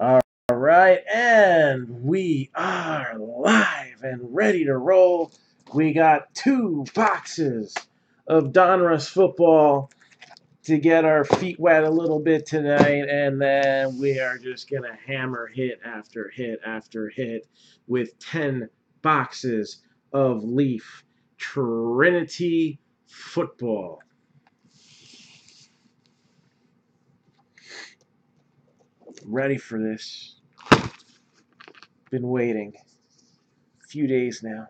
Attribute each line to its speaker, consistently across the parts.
Speaker 1: All right, and we are live and ready to roll. We got two boxes of Donruss football to get our feet wet a little bit tonight, and then we are just gonna hammer hit after hit after hit with 10 boxes of Leaf Trinity football. Ready for this. Been waiting a few days now.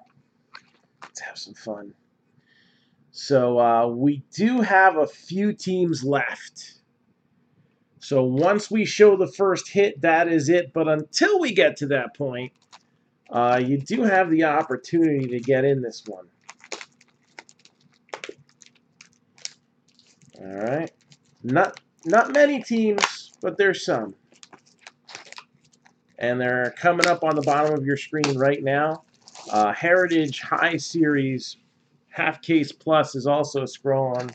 Speaker 1: Let's have some fun. So uh, we do have a few teams left. So once we show the first hit, that is it. But until we get to that point, uh, you do have the opportunity to get in this one. All right. Not not many teams, but there's some. And they're coming up on the bottom of your screen right now. Uh, Heritage High Series Half Case Plus is also scrolling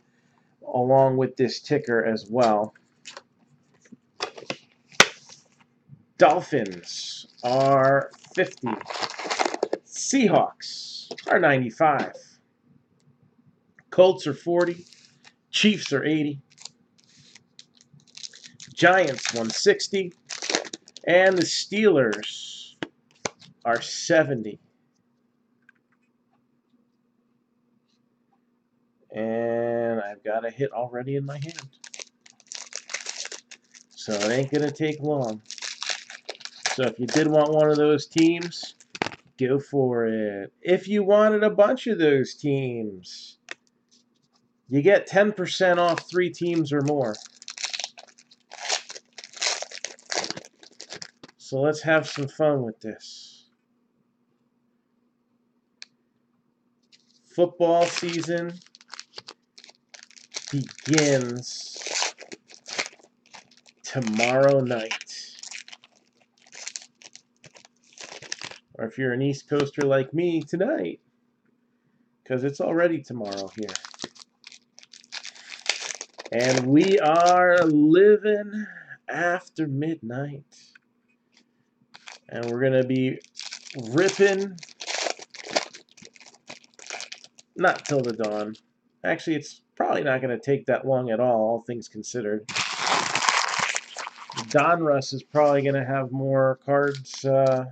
Speaker 1: along with this ticker as well. Dolphins are 50. Seahawks are 95. Colts are 40. Chiefs are 80. Giants 160. And the Steelers are 70. And I've got a hit already in my hand. So it ain't going to take long. So if you did want one of those teams, go for it. If you wanted a bunch of those teams, you get 10% off three teams or more. So let's have some fun with this. Football season begins tomorrow night. Or if you're an East Coaster like me, tonight. Because it's already tomorrow here. And we are living after midnight. And we're going to be ripping, not till the dawn. Actually, it's probably not going to take that long at all, all things considered. Donruss is probably going to have more cards uh,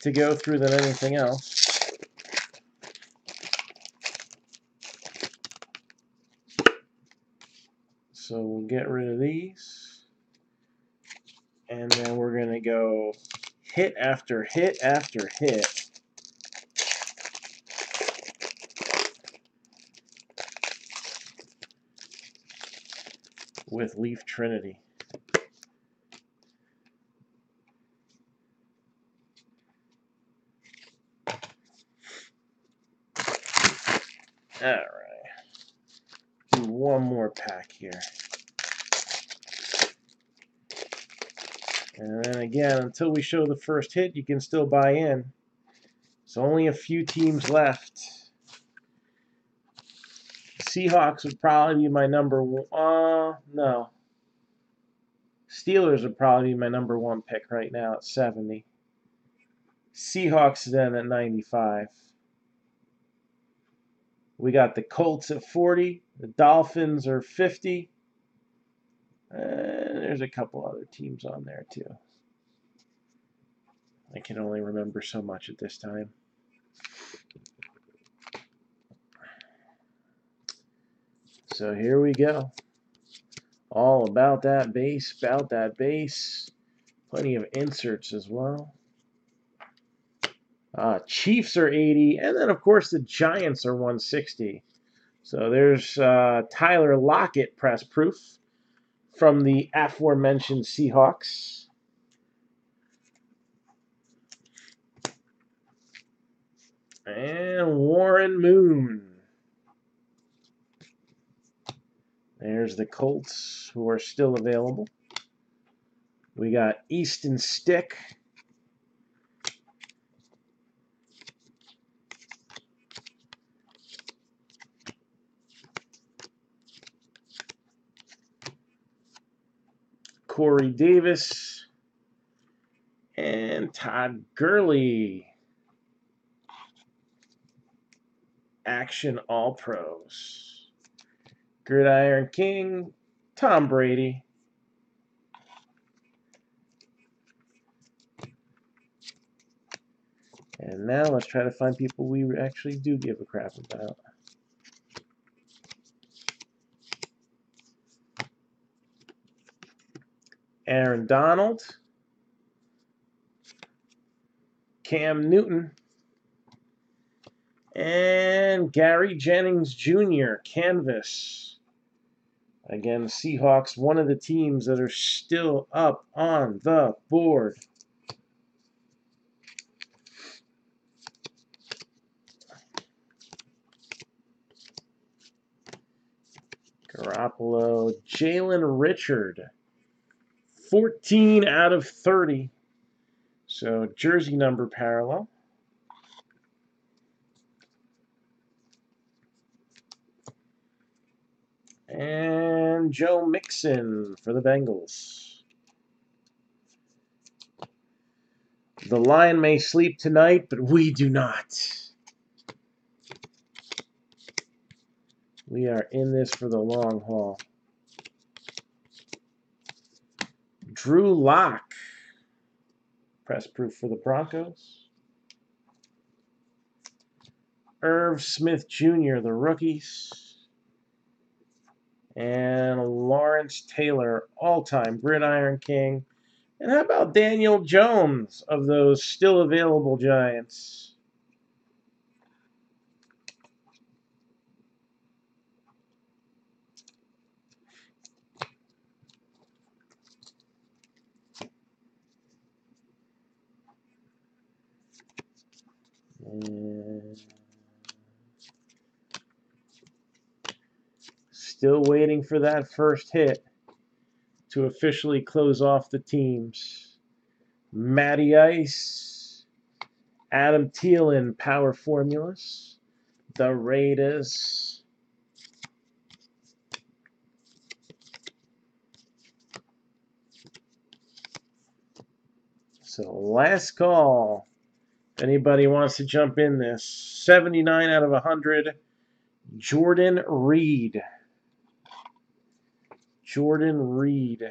Speaker 1: to go through than anything else. So we'll get rid of these. And then we're going to go hit after hit after hit. With Leaf Trinity. All right. Do one more pack here. And then again, until we show the first hit, you can still buy in. It's only a few teams left. Seahawks would probably be my number one. Uh, no. Steelers would probably be my number one pick right now at 70. Seahawks then at 95. We got the Colts at 40. The Dolphins are 50. And there's a couple other teams on there too. I can only remember so much at this time. So here we go. All about that base, about that base. Plenty of inserts as well. Uh, Chiefs are 80, and then of course the Giants are 160. So there's uh, Tyler Lockett press proof from the aforementioned Seahawks. And Warren Moon. There's the Colts who are still available. We got Easton Stick. Corey Davis. And Todd Gurley. Action All Pros. Gridiron King, Tom Brady. And now let's try to find people we actually do give a crap about. Aaron Donald. Cam Newton. And Gary Jennings Jr., Canvas. Again, Seahawks, one of the teams that are still up on the board. Garoppolo, Jalen Richard, 14 out of 30. So jersey number parallel. And Joe Mixon for the Bengals. The lion may sleep tonight, but we do not. We are in this for the long haul. Drew Lock. Press proof for the Broncos. Irv Smith Jr., the rookies. And Lawrence Taylor, all-time Gridiron King. And how about Daniel Jones of those still available Giants? Still waiting for that first hit to officially close off the teams. Matty Ice, Adam Thielen, Power Formulas, the Raiders. So last call. If anybody wants to jump in this, 79 out of 100, Jordan Reed. Jordan Reed.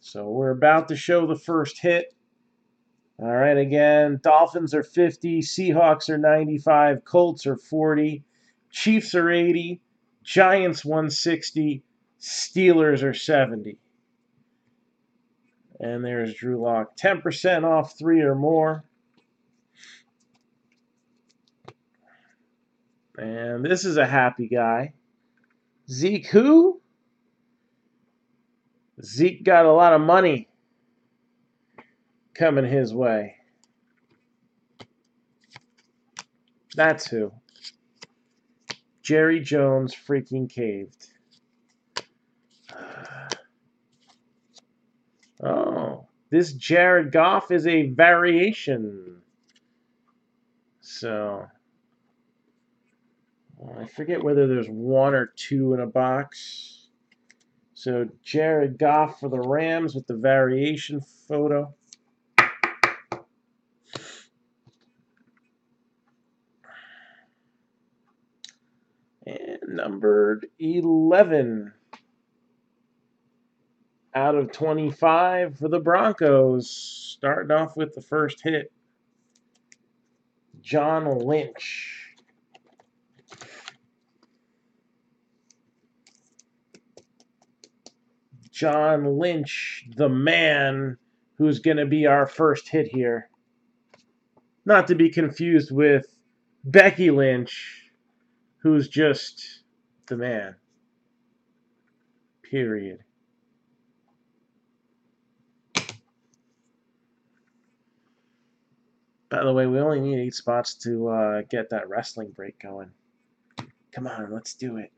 Speaker 1: So we're about to show the first hit. All right, again, Dolphins are 50, Seahawks are 95, Colts are 40, Chiefs are 80, Giants 160, Steelers are 70. And there's Drew Lock. 10% off three or more. And this is a happy guy. Zeke who? Zeke got a lot of money coming his way. That's who. Jerry Jones freaking caved. Oh, this Jared Goff is a variation. So, I forget whether there's one or two in a box. So Jared Goff for the Rams with the variation photo. And numbered 11 out of 25 for the Broncos. Starting off with the first hit. John Lynch. John Lynch, the man who's going to be our first hit here. Not to be confused with Becky Lynch, who's just the man. Period. By the way, we only need eight spots to uh, get that wrestling break going. Come on, let's do it.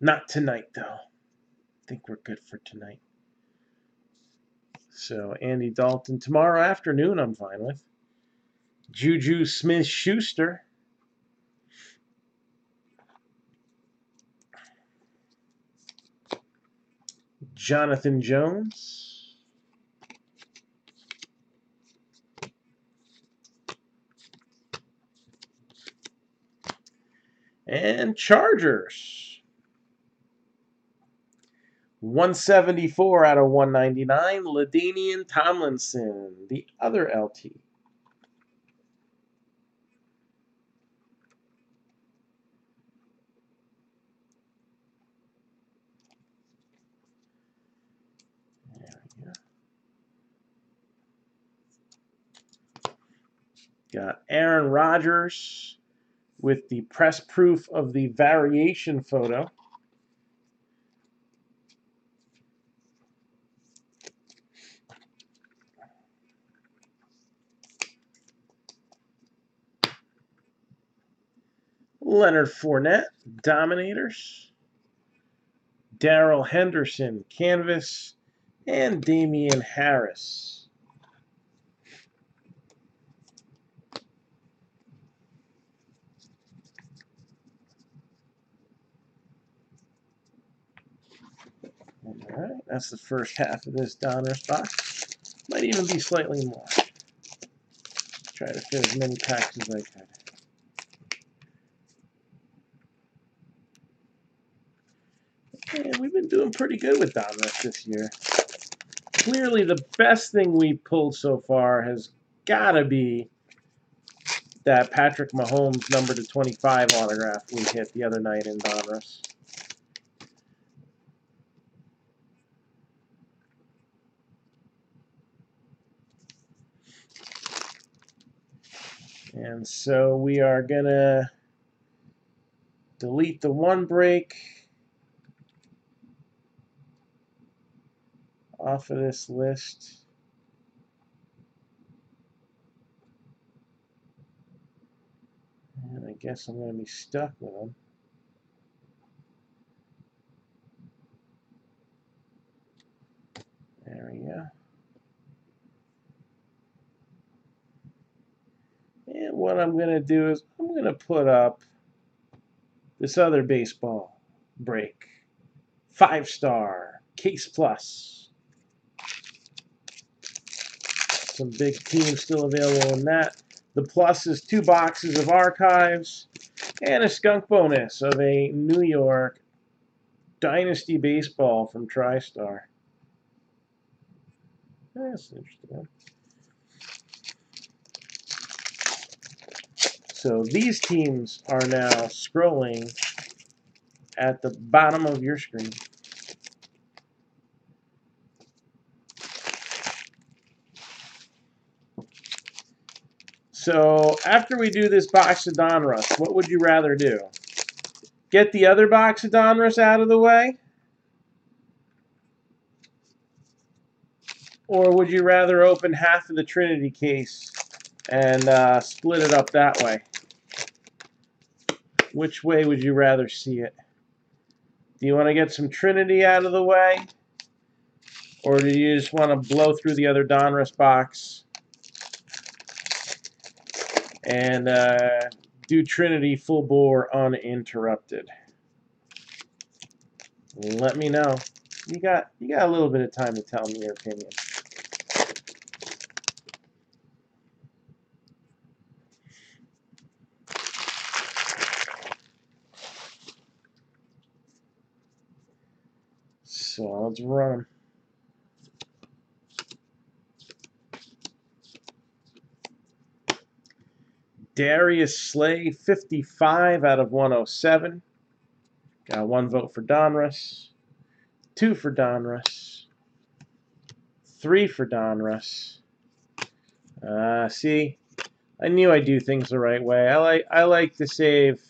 Speaker 1: Not tonight, though I think we're good for tonight. So Andy Dalton tomorrow afternoon I'm fine with. Juju Smith-Schuster. Jonathan Jones. And Chargers. 174 out of 199, LaDainian Tomlinson, the other LT. Got Aaron Rodgers with the press proof of the variation photo. Leonard Fournette, Dominators. Darrell Henderson, Canvas. And Damien Harris. All right, that's the first half of this Donruss box. Might even be slightly more. Try to fit as many packs as I can. And we've been doing pretty good with Donruss this year. Clearly, the best thing we pulled so far has got to be that Patrick Mahomes number to 25 autograph we hit the other night in Donruss. And so we are going to delete the one break off of this list. And I guess I'm going to be stuck with them. There we go. And what I'm going to do is I'm going to put up this other baseball break. Five star, Case Plus. Some big teams still available in that. The plus is two boxes of archives and a skunk bonus of a New York Dynasty Baseball from TriStar. That's interesting. So these teams are now scrolling at the bottom of your screen. So after we do this box of Donruss, what would you rather do? Get the other box of Donruss out of the way? Or would you rather open half of the Trinity case and uh, split it up that way? Which way would you rather see it? Do you want to get some Trinity out of the way? Or do you just want to blow through the other Donruss box and uh, do Trinity full bore uninterrupted? Let me know. You got you got a little bit of time to tell me your opinion. So let's run. Darius Slay, 55 out of 107. Got one vote for Donruss, two for Donruss, three for Donruss. Uh, see, I knew I'd do things the right way. I like I like to save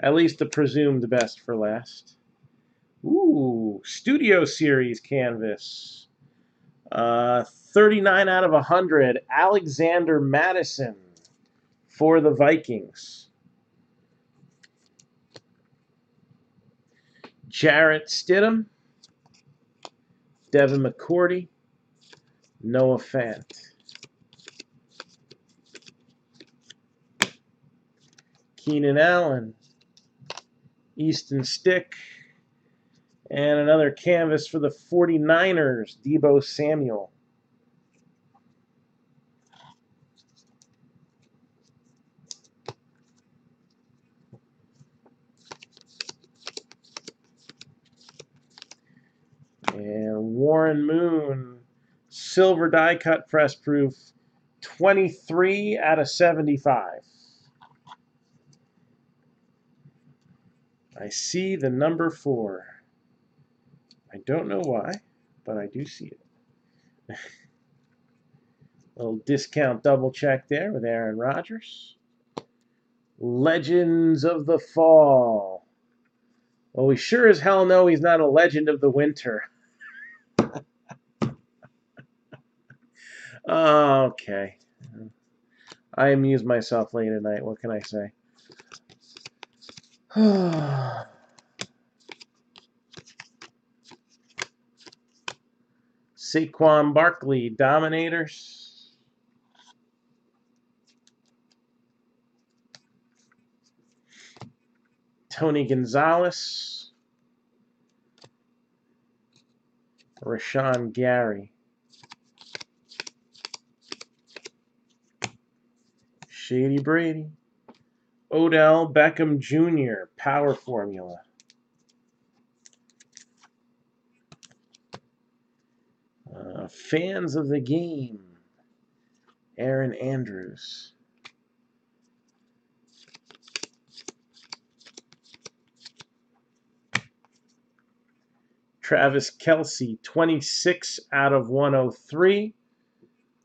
Speaker 1: at least the presumed best for last. Ooh, Studio Series canvas. Uh, 39 out of 100. Alexander Mattison for the Vikings. Jarrett Stidham. Devin McCourty. Noah Fant. Keenan Allen. Easton Stick. And another canvas for the 49ers, Deebo Samuel. Warren Moon, silver die cut press proof, 23 out of 75. I see the number four. I don't know why, but I do see it. Little discount double check there with Aaron Rodgers. Legends of the Fall. Well, we sure as hell know he's not a legend of the winter. okay. I amuse myself late at night. What can I say? Saquon Barkley, Dominators. Tony Gonzalez. Rashan Gary. Shady Brady. Odell Beckham Jr. Power Formula. Uh, fans of the game. Aaron Andrews. Travis Kelce, 26 out of 103.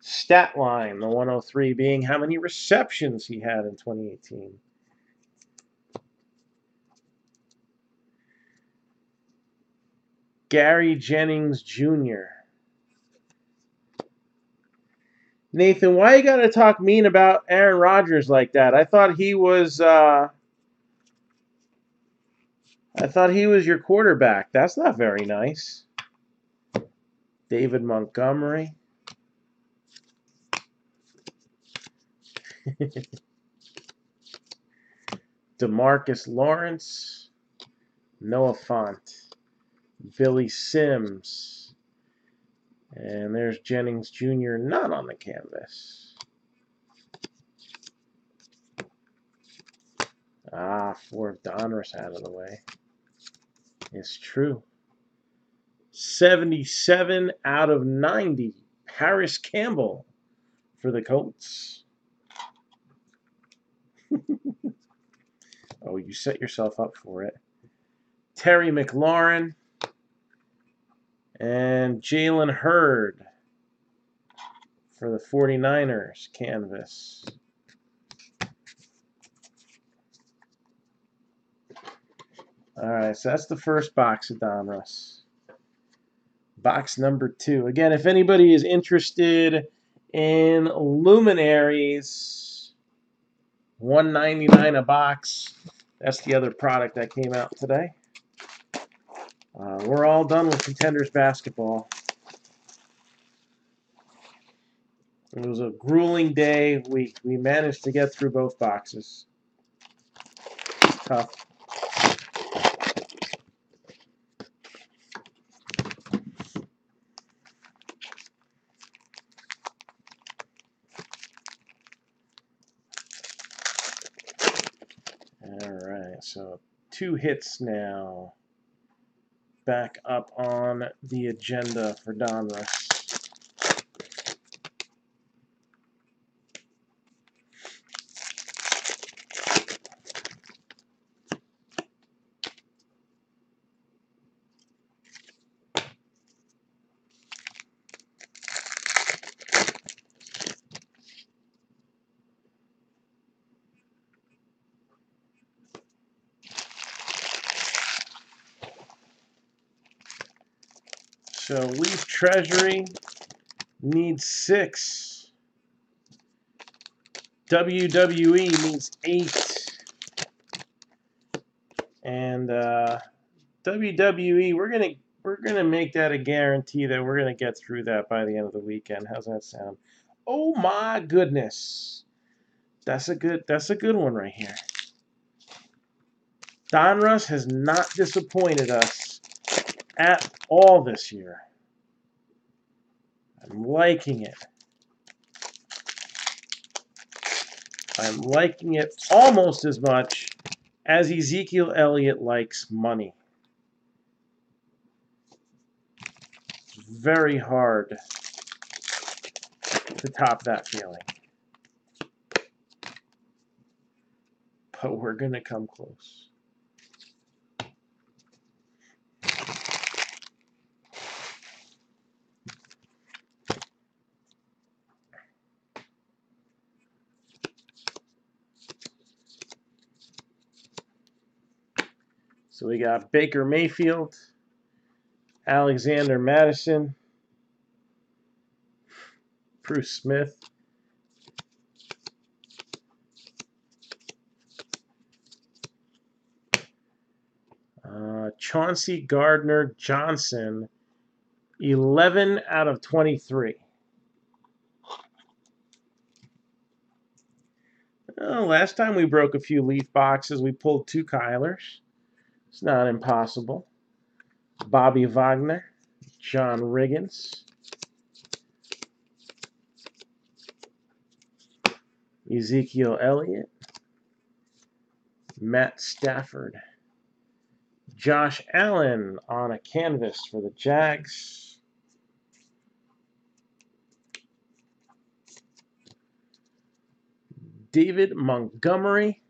Speaker 1: Stat line, the 103 being how many receptions he had in 2018. Gary Jennings Jr. Nathan, why you gotta talk mean about Aaron Rodgers like that? I thought he was uh I thought he was your quarterback. That's not very nice. David Montgomery. Demarcus Lawrence. Noah Fant, Billy Sims. And there's Jennings Jr. not on the canvas. Ah, four of Donruss out of the way. It's true. 77 out of 90. Parris Campbell for the Colts. oh, you set yourself up for it. Terry McLaurin. And Jalen Hurd for the 49ers canvas. All right, so that's the first box of Donruss. Box number two. Again, if anybody is interested in luminaries, 199 a box. That's the other product that came out today. Uh, we're all done with contenders basketball. It was a grueling day. We we managed to get through both boxes. Tough. All right, so two hits now back up on the agenda for Donruss. So Leaf Treasury needs six. WWE needs eight. And uh, WWE, we're gonna we're gonna make that a guarantee that we're gonna get through that by the end of the weekend. How's that sound? Oh my goodness. That's a good that's a good one right here. Don Donruss has not disappointed us at all this year. I'm liking it. I'm liking it almost as much as Ezekiel Elliott likes money. very hard to top that feeling. But we're going to come close. Got Baker Mayfield, Alexander Mattison, Bruce Smith, uh, Chauncey Gardner Johnson, 11 out of 23. Oh, last time we broke a few leaf boxes, we pulled two Kylers. It's not impossible. Bobby Wagner, John Riggins, Ezekiel Elliott, Matt Stafford, Josh Allen on a canvas for the Jags. David Montgomery,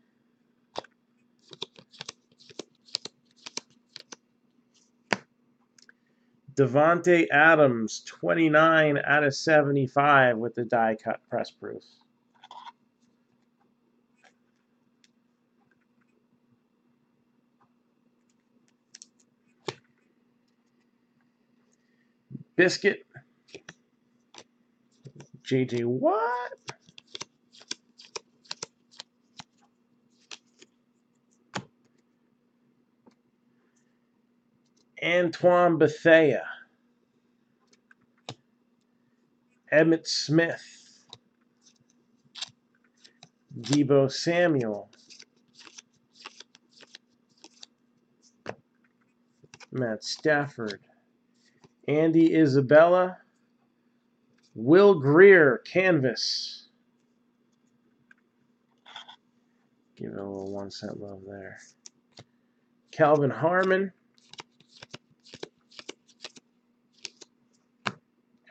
Speaker 1: Davante Adams, 29 out of 75 with the die cut press proof. Biscuit. JJ Watt. Antoine Bethea. Emmitt Smith. Deebo Samuel. Matt Stafford. Andy Isabella. Will Grier, canvas. Give it a little one cent love there. Kelvin Harmon.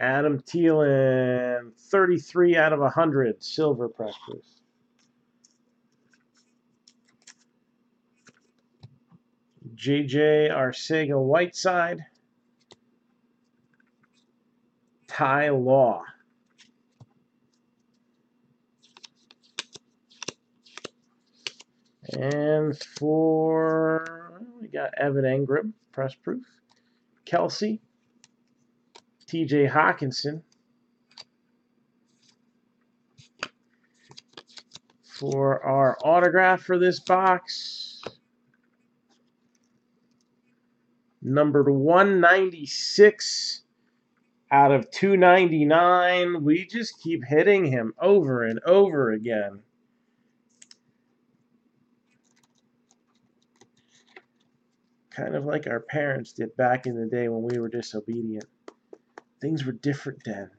Speaker 1: Adam Thielen, 33 out of 100, silver proof. JJ Arcega Whiteside. Ty Law. And for, we got Evan Engram, press proof. Kelce, TJ Hockenson. For our autograph for this box, numbered 196 out of 299. We just keep hitting him over and over again. Kind of like our parents did back in the day when we were disobedient. Things were different then.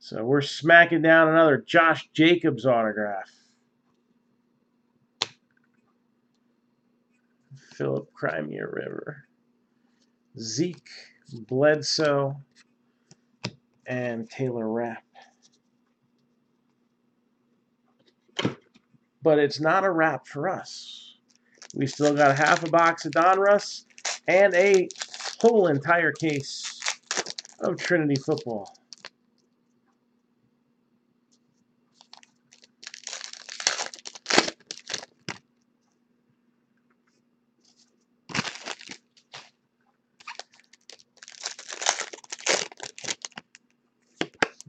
Speaker 1: So we're smacking down another Josh Jacobs autograph. Philip Crimea River. Zeke, Bledsoe, and Taylor Rapp. But it's not a wrap for us. We still got half a box of Donruss and a whole entire case of Trinity football.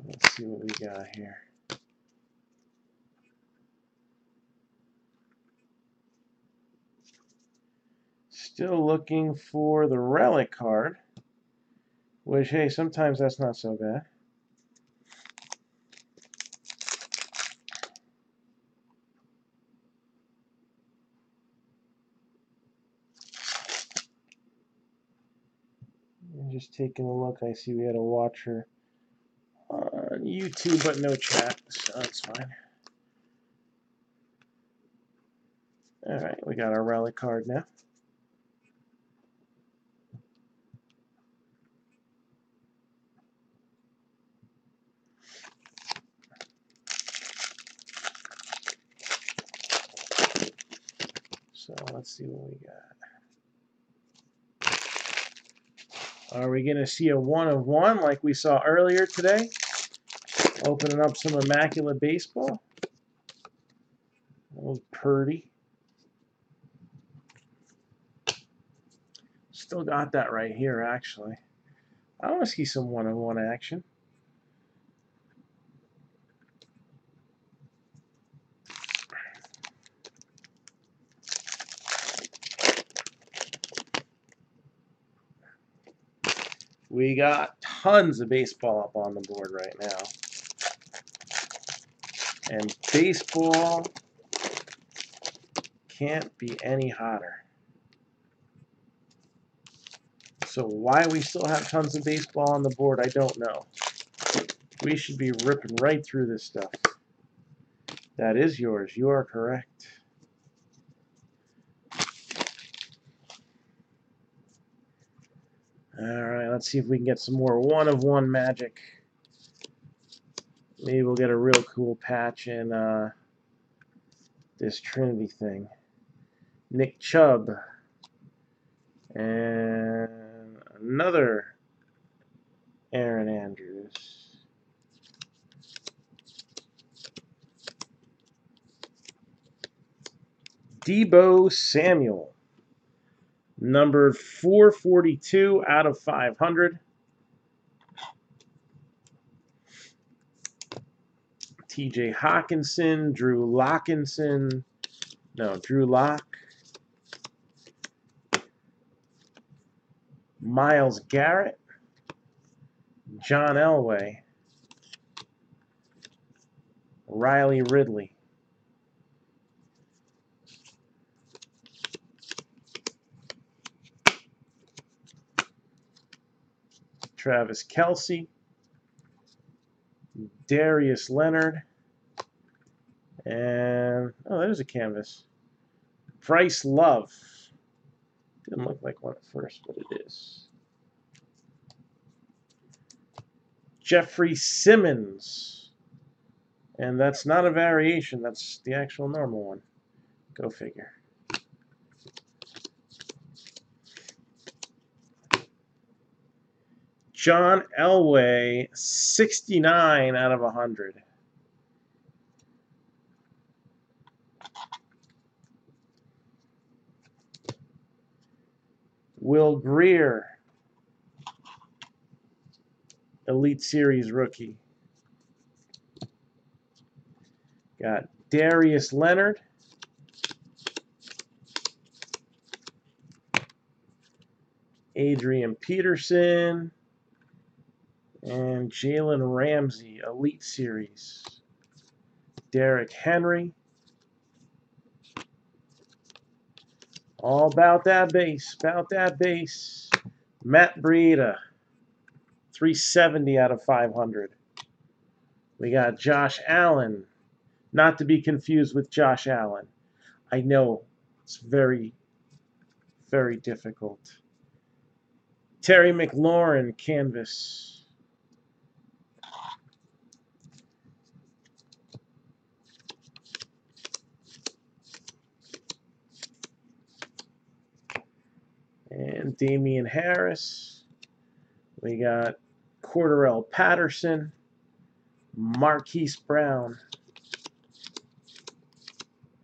Speaker 1: Let's see what we got here. Still looking for the relic card, which, hey, sometimes that's not so bad. Just taking a look. I see we had a watcher on YouTube, but no chat, so that's fine. All right, we got our relic card now. Let's see what we got. Are we going to see a one of one like we saw earlier today? Opening up some Immaculate Baseball. Old Purdy. Still got that right here, actually. I want to see some one-on-one action. We got tons of baseball up on the board right now. And baseball can't be any hotter. So why we still have tons of baseball on the board, I don't know. We should be ripping right through this stuff. That is yours. You are correct. All right, let's see if we can get some more one-of-one magic. Maybe we'll get a real cool patch in uh, this Trinity thing. Nick Chubb. And another Aaron Andrews. Deebo Samuel numbered 442 out of 500. TJ Hockenson, Drew Lockinson, no, Drew Lock, Myles Garrett, John Elway, Riley Ridley. Travis Kelce, Darius Leonard, and oh, there's a canvas. Bryce Love. Didn't look like one at first, but it is. Jeffrey Simmons. And that's not a variation, that's the actual normal one. Go figure. John Elway, 69 out of 100. Will Grier, Elite Series rookie. Got Darius Leonard. Adrian Peterson and Jalen Ramsey, Elite Series. Derrick Henry. All about that base, about that base. Matt Breida, 370 out of 500. We got Josh Allen, not to be confused with Josh Allen. I know it's very, very difficult. Terry McLaurin, canvas. And Damien Harris. We got Cordarrelle Patterson, Marquise Brown.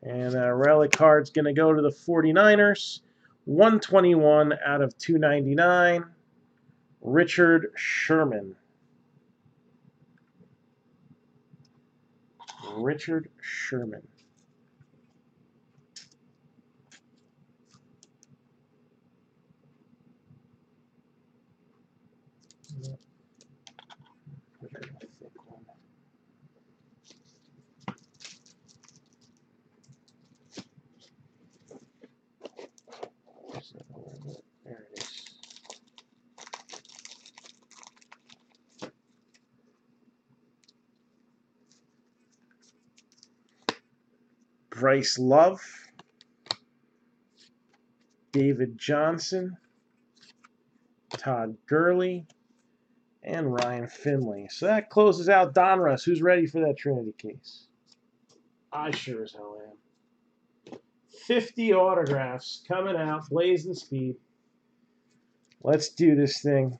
Speaker 1: And uh, relic card's going to go to the 49ers. 121 out of 299. Richard Sherman. Richard Sherman. There it is. Bryce Love, David Johnson, Todd Gurley, and Ryan Finley. So that closes out Donruss. Who's ready for that Trinity case? I sure as hell am. 50 autographs coming out, blazing speed. Let's do this thing.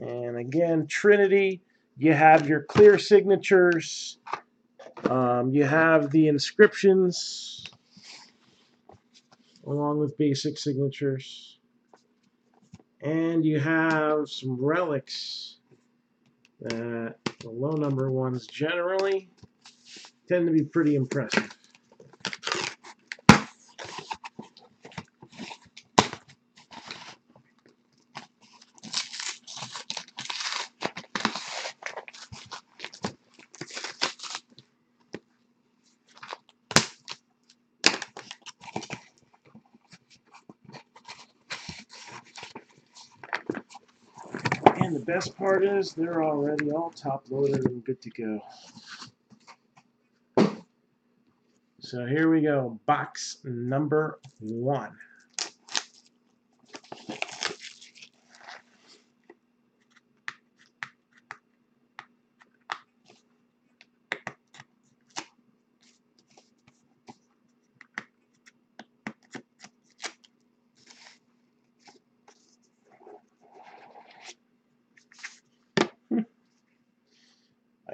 Speaker 1: And again, Trinity, you have your clear signatures. Um, you have the inscriptions along with basic signatures. And you have some relics that the low number ones generally tend to be pretty impressive. The best part is they're already all top loaded and good to go. So here we go, box number one.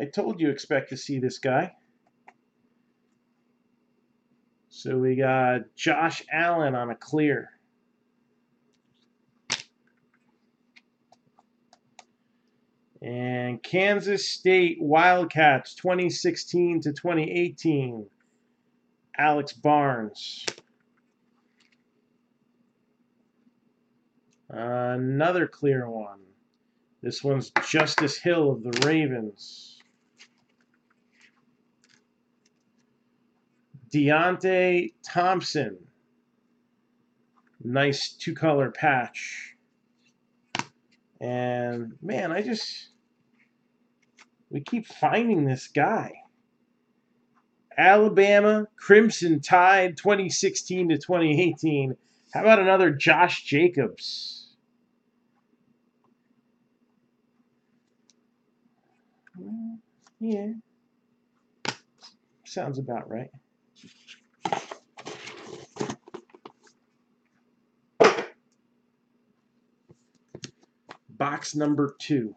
Speaker 1: I told you expect to see this guy. So we got Josh Allen on a clear. And Kansas State Wildcats 2016 to 2018. Alex Barnes. another clear one. This one's Justice Hill of the Ravens. Deionte Thompson. Nice two color patch. And man, I just we keep finding this guy. Alabama Crimson Tide 2016 to 2018. How about another Josh Jacobs? Yeah. Sounds about right. Box number two.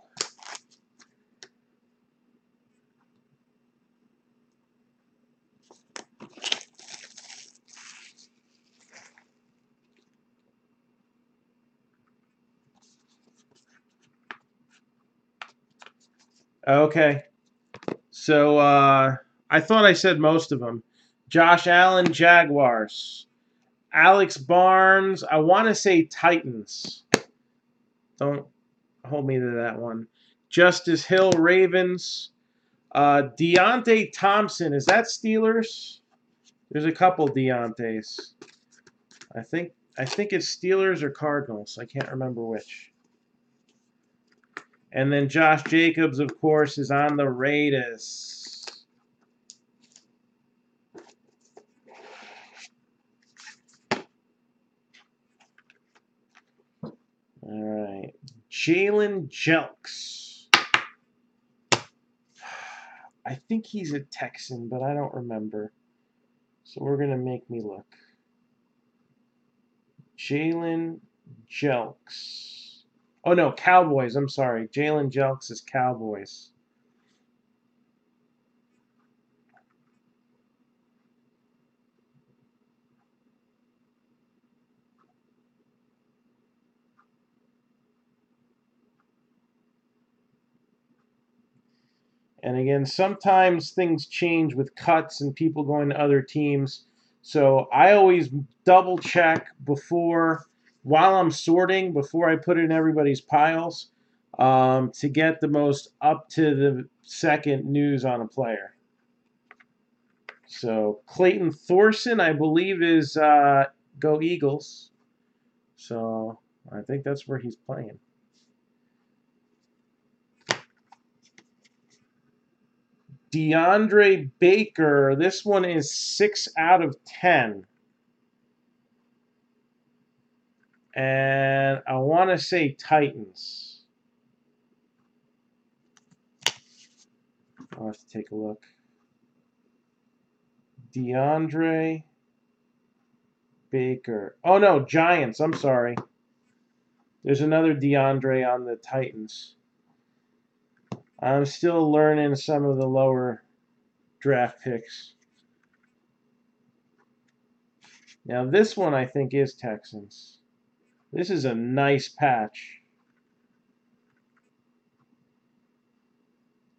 Speaker 1: Okay. So uh, I thought I said most of them. Josh Allen, Jaguars. Alex Barnes, I want to say Titans. Don't hold me to that one. Justice Hill, Ravens. Uh, Deionte Thompson, is that Steelers? There's a couple Deontes. I think I think it's Steelers or Cardinals. I can't remember which. And then Josh Jacobs, of course, is on the Raiders. All right. Jalen Jelks. I think he's a Texan, but I don't remember. So we're going to make me look. Jalen Jelks. Oh no, Cowboys. I'm sorry. Jalen Jelks is Cowboys. And again, sometimes things change with cuts and people going to other teams. So I always double check before while I'm sorting, before I put in everybody's piles, um, to get the most up to the second news on a player. So Clayton Thorson, I believe, is uh, Go Eagles. So I think that's where he's playing. DeAndre Baker, this one is 6 out of 10. And I want to say Titans. I'll have to take a look. DeAndre Baker. Oh no, Giants. I'm sorry. There's another DeAndre on the Titans. I'm still learning some of the lower draft picks. Now this one I think is Texans. This is a nice patch.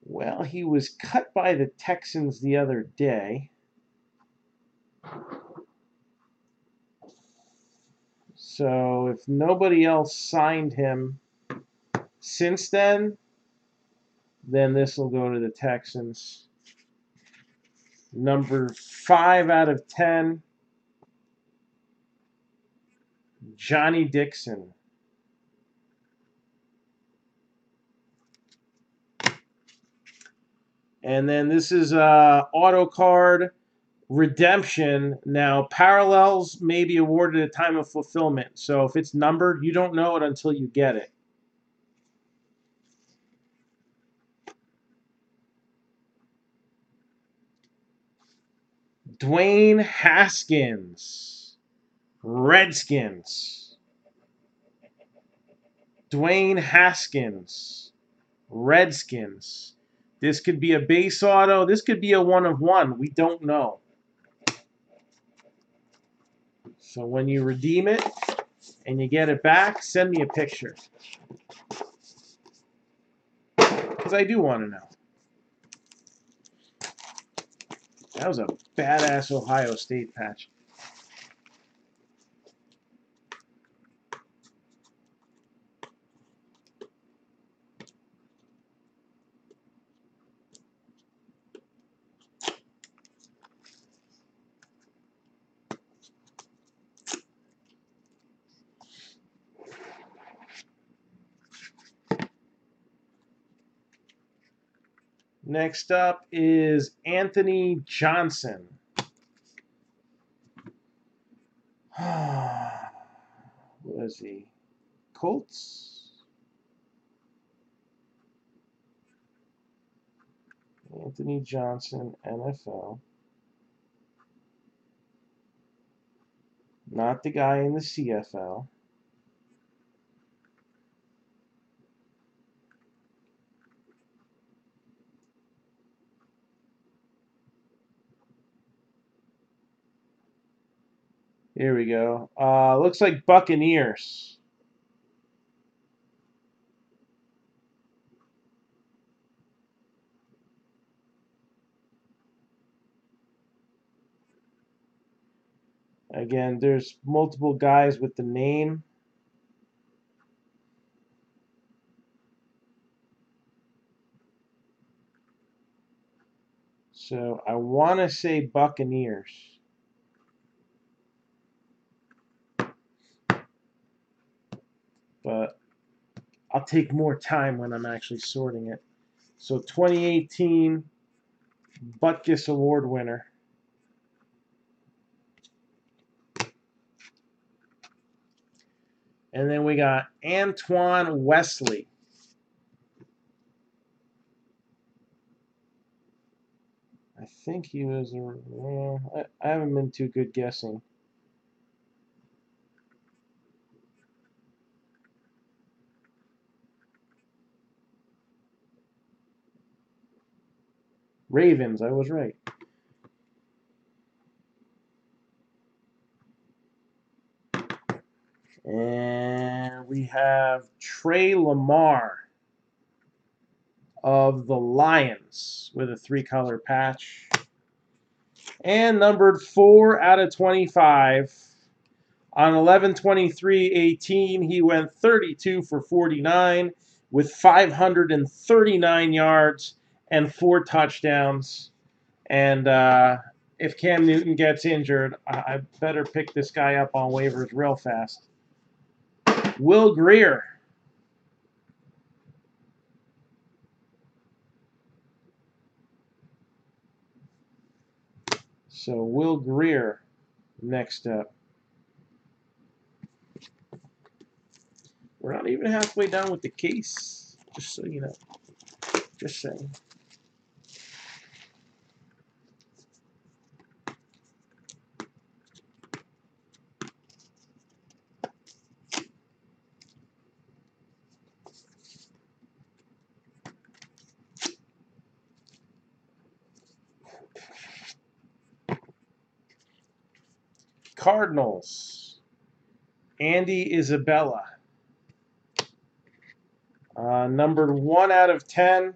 Speaker 1: Well, he was cut by the Texans the other day. So if nobody else signed him since then, then this will go to the Texans. Number 5 out of 10, Johnnie Dixon. And then this is uh, auto card redemption. Now, parallels may be awarded at time of fulfillment. So if it's numbered, you don't know it until you get it. Dwayne Haskins, Redskins. Dwayne Haskins, Redskins. This could be a base auto. This could be a one of one. We don't know. So when you redeem it and you get it back, send me a picture. Because I do want to know. That was a badass Ohio State patch. Next up is Anthony Johnson. what is he? Colts? Anthony Johnson, NFL. Not the guy in the CFL. Here we go. Uh, looks like Buccaneers. Again, there's multiple guys with the name. So I want to say Buccaneers. But I'll take more time when I'm actually sorting it. So 2018 Butkus Award winner. And then we got Antoine Wesley. I think he was, uh, I haven't been too good guessing. Ravens, I was right. And we have Trey Lamar of the Lions with a three color patch. And numbered 4 out of 25. On 11 23 18, he went 32 for 49 with 539 yards and four touchdowns. And uh, if Cam Newton gets injured, I better pick this guy up on waivers real fast. Will Grier. So Will Grier next up. We're not even halfway done with the case, just so you know. Just saying. Cardinals. Andy Isabella. Uh, numbered 1 out of 10.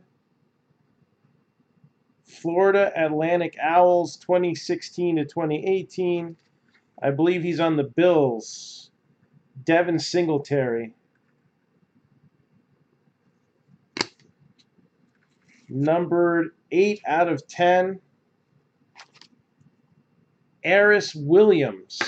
Speaker 1: Florida Atlantic Owls 2016 to 2018. I believe he's on the Bills. Devin Singletary. Numbered 8 out of 10. Aris Williams.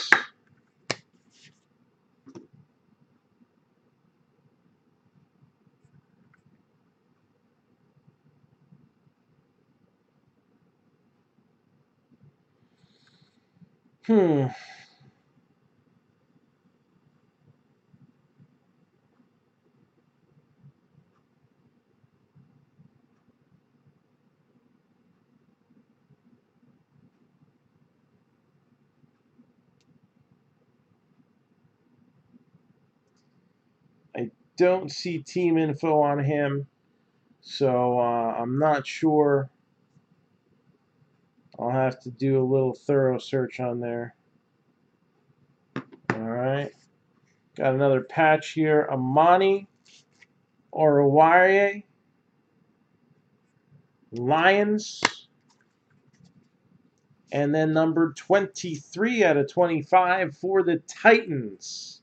Speaker 1: Hmm. I don't see team info on him, so uh, I'm not sure. I'll have to do a little thorough search on there. All right. Got another patch here. Amani Oruwariye. Lions. And then number 23 out of 25 for the Titans.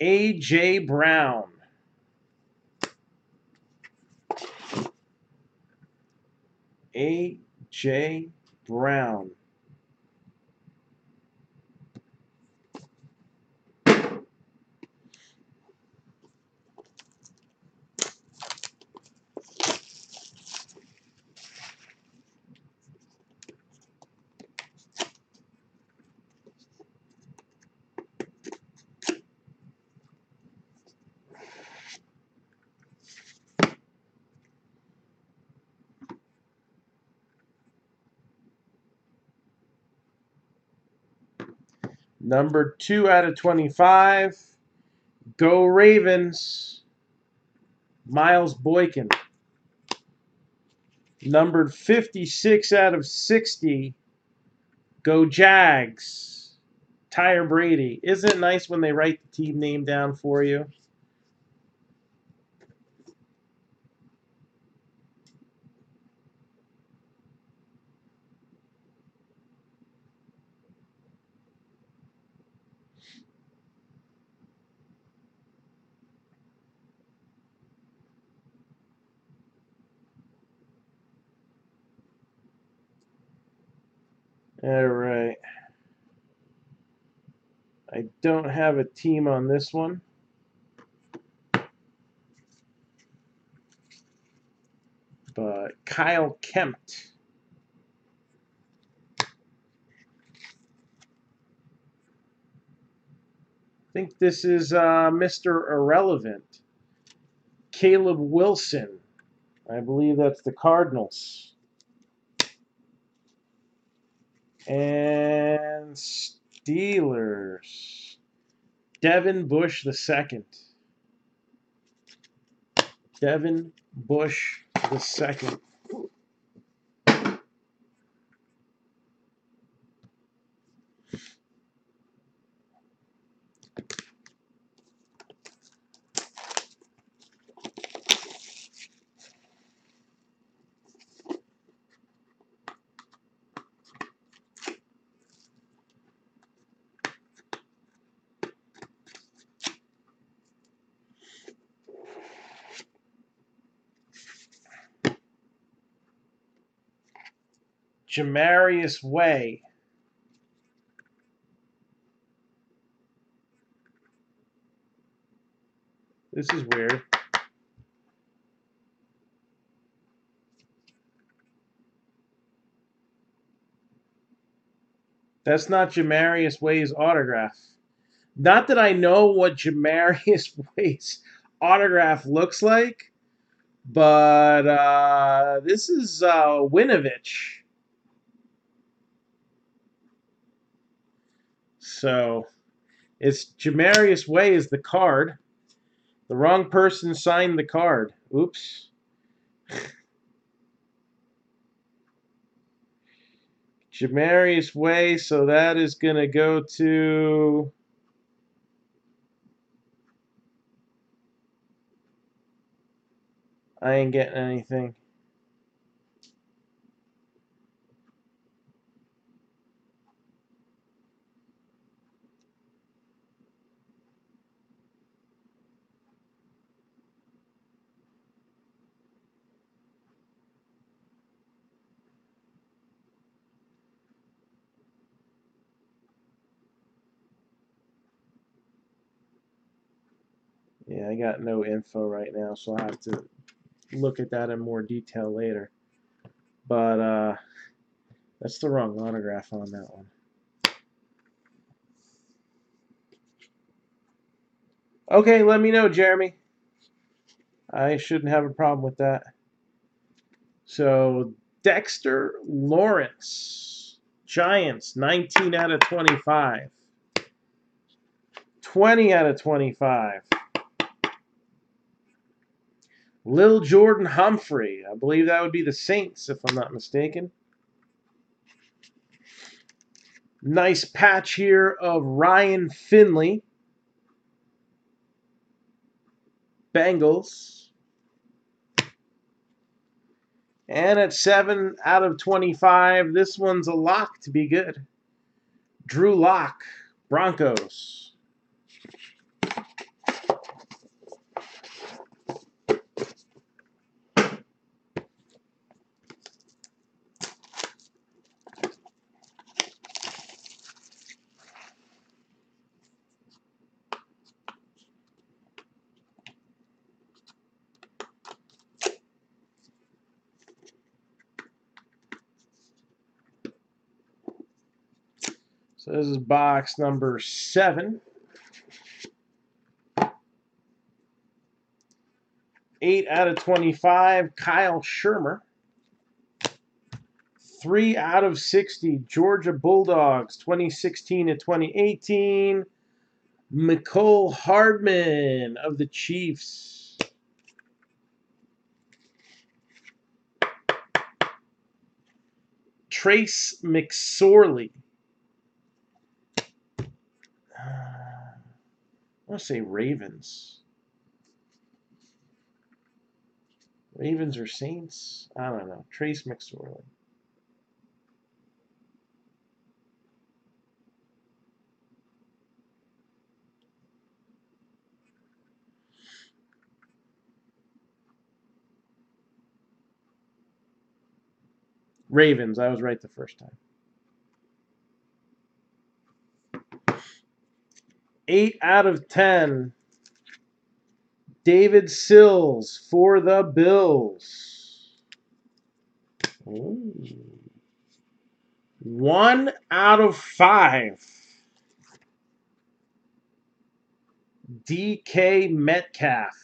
Speaker 1: A.J. Brown. A.J. Brown. Number two out of 25. Go Ravens. Miles Boykin. Numbered 56 out of 60. Go Jags. Tyre Brady. Isn't it nice when they write the team name down for you? All right. I don't have a team on this one. But Kyle Kempt. I think this is uh, Mr. Irrelevant. Caleb Wilson. I believe that's the Cardinals. And Steelers. Devin Bush the second. Devin Bush the second. Jamarius Way. This is weird. That's not Jamarius Way's autograph. Not that I know what Jamarius Way's autograph looks like, but uh, this is uh, Winovich. So it's Jamarius Way is the card. The wrong person signed the card. Oops. Jamarius Way, so that is going to go to. I ain't getting anything. Yeah, I got no info right now, so I'll have to look at that in more detail later. But uh, that's the wrong autograph on that one. Okay, let me know, Jeremy. I shouldn't have a problem with that. So, Dexter Lawrence, Giants, 19 out of 25. 20 out of 25. Lil Jordan Humphrey. I believe that would be the Saints, if I'm not mistaken. Nice patch here of Ryan Finley. Bengals. And at 7 out of 25, this one's a lock to be good. Drew Lock, Broncos. This is box number seven. Eight out of 25, Kyle Shurmur. Three out of 60, Georgia Bulldogs, 2016 to 2018. Mecole Hardman of the Chiefs. Trace McSorley I want to say Ravens. Ravens or Saints? I don't know. Trace McSorley. Ravens. I was right the first time. 8 out of 10. David Sills for the Bills. Ooh. 1 out of 5. DK Metcalf.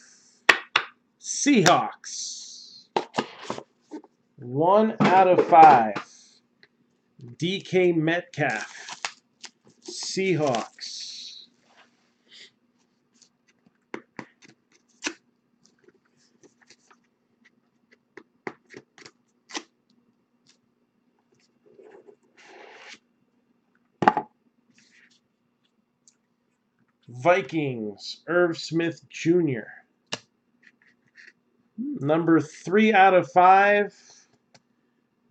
Speaker 1: Seahawks. 1 out of 5. DK Metcalf. Seahawks. Vikings, Irv Smith Jr. Number three out of five.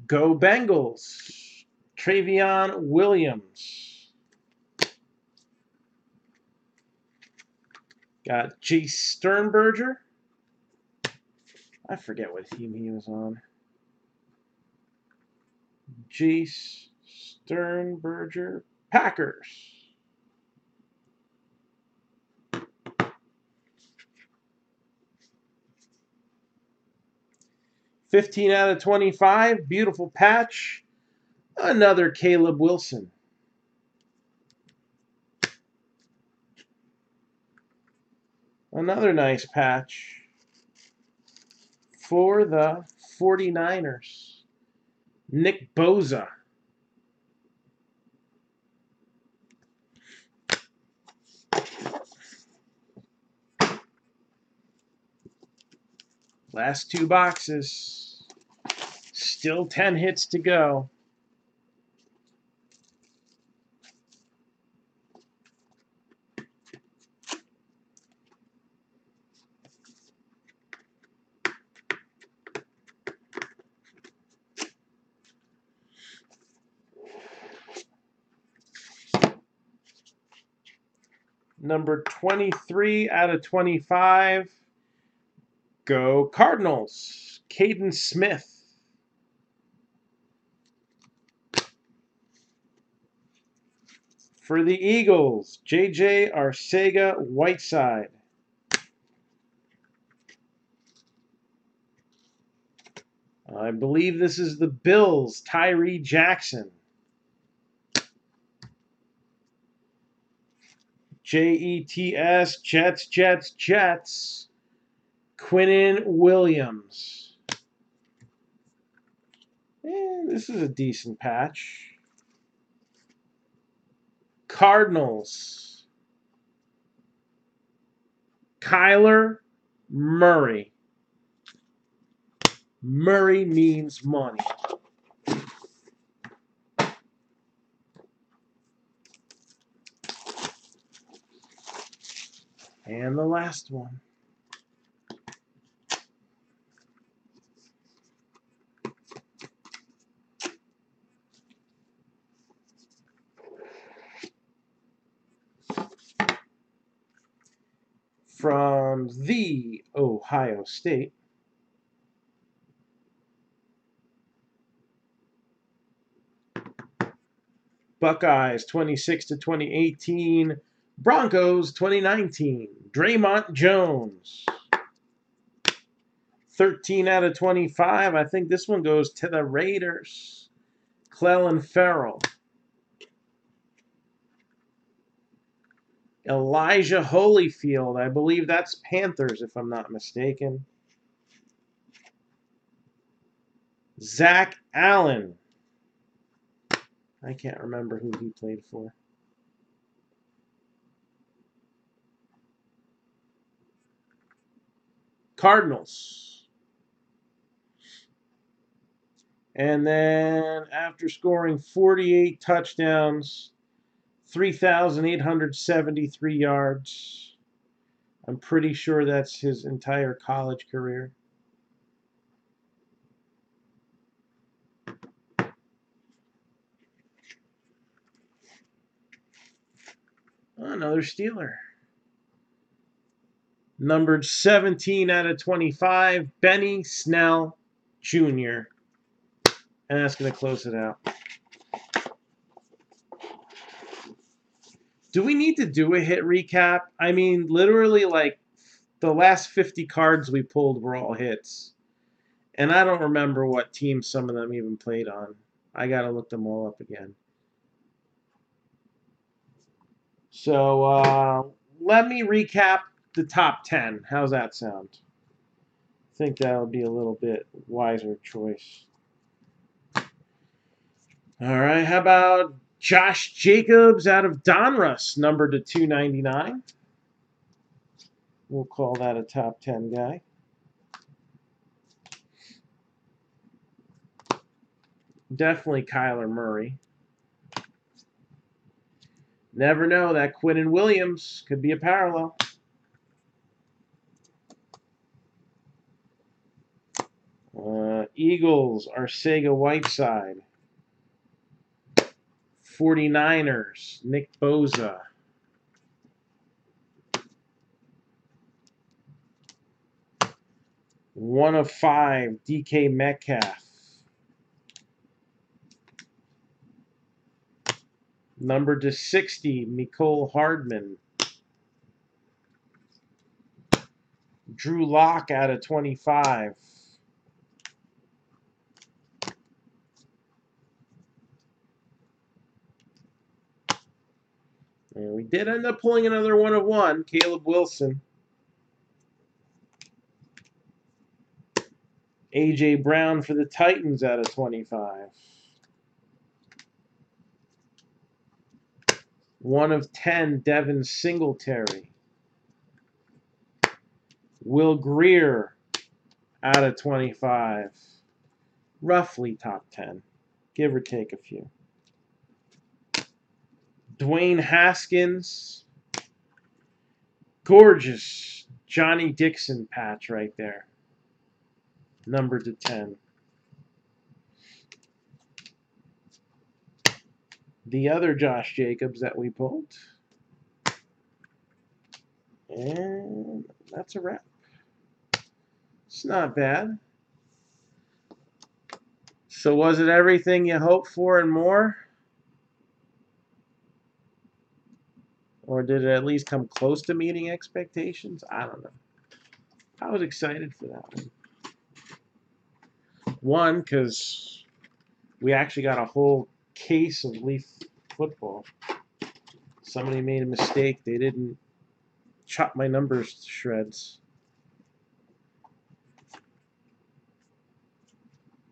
Speaker 1: Go Bengals. Trayveon Williams. Got Jace Sternberger. I forget what team he was on. Jace Sternberger. Packers. 15 out of 25. Beautiful patch. Another Caleb Wilson. Another nice patch for the 49ers. Nick Bosa. Last two boxes. Still 10 hits to go. number 23 out of 25. Go Cardinals. Kaden Smith. For the Eagles, JJ Arcega Whiteside. I believe this is the Bills, Tyree Jackson. J E T S, Jets, Jets, Jets. Quinnen Williams. Eh, this is a decent patch. Cardinals. Kyler Murray. Murray means money. And the last one. From the Ohio State. Buckeyes 26 to 2018. Broncos 2019. Dre'Mont Jones. 13 out of 25. I think this one goes to the Raiders. Clelin Ferrell. Elijah Holyfield. I believe that's Panthers, if I'm not mistaken. Zach Allen. I can't remember who he played for. Cardinals. And then after scoring 48 touchdowns, 3,873 yards, I'm pretty sure that's his entire college career. Oh, another Steeler. Numbered 17 out of 25, Benny Snell Jr. And that's going to close it out. Do we need to do a hit recap? I mean, literally, like, the last 50 cards we pulled were all hits. And I don't remember what team some of them even played on. I got to look them all up again. So uh, let me recap the top 10. How's that sound? I think that would be a little bit wiser choice. All right, how about Josh Jacobs out of Donruss, number to 299? We'll call that a top 10 guy. Definitely Kyler Murray. Never know, that Quinnen Williams could be a parallel. Uh, Eagles, Sega Whiteside. 49ers, Nick Bosa. One of five, DK Metcalf. Number to 60, Mecole Hardman. Drew Lock out of 25. And we did end up pulling another one of one, Caleb Wilson. A.J. Brown for the Titans out of 25. One of 10, Devin Singletary. Will Grier out of 25. Roughly top 10, give or take a few. Dwayne Haskins. Gorgeous Johnnie Dixon patch right there. Number to 10. The other Josh Jacobs that we pulled. And that's a wrap. It's not bad. So was it everything you hoped for and more? Or did it at least come close to meeting expectations? I don't know. I was excited for that one. One, because we actually got a whole case of Leaf football. Somebody made a mistake. They didn't chop my numbers to shreds.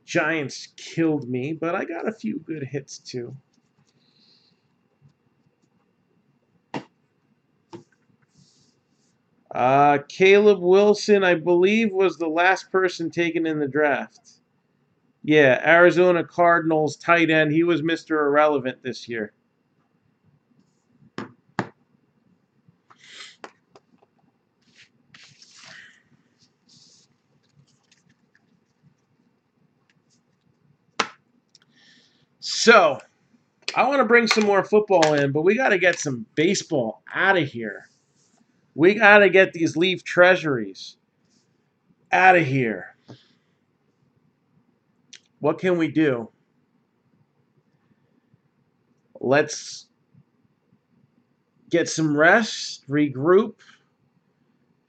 Speaker 1: Giants killed me, but I got a few good hits too. Uh, Caleb Wilson, I believe, was the last person taken in the draft. Yeah, Arizona Cardinals tight end. He was Mr. Irrelevant this year. So, I want to bring some more football in, but we got to get some baseball out of here. We got to get these Leaf Treasuries out of here. What can we do? Let's get some rest, regroup,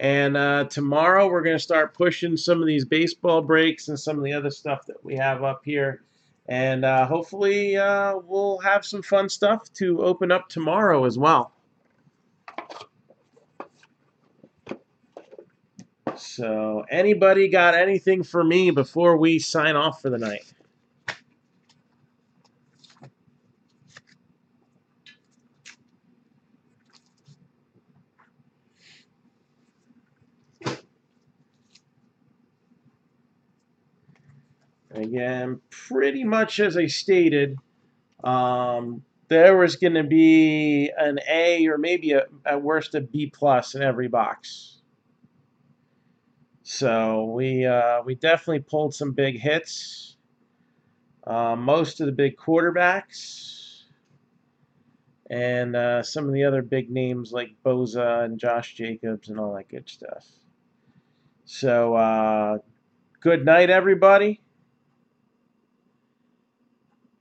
Speaker 1: and uh, tomorrow we're going to start pushing some of these baseball breaks and some of the other stuff that we have up here. And uh, hopefully uh, we'll have some fun stuff to open up tomorrow as well. So, anybody got anything for me before we sign off for the night? Again, pretty much as I stated, um, there was going to be an A or maybe a, at worst a B plus in every box. So we uh, we definitely pulled some big hits. Uh, most of the big quarterbacks, and uh, some of the other big names like Bosa and Josh Jacobs and all that good stuff. So uh, good night, everybody,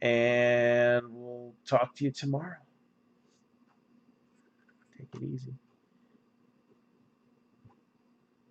Speaker 1: and we'll talk to you tomorrow. Take it easy.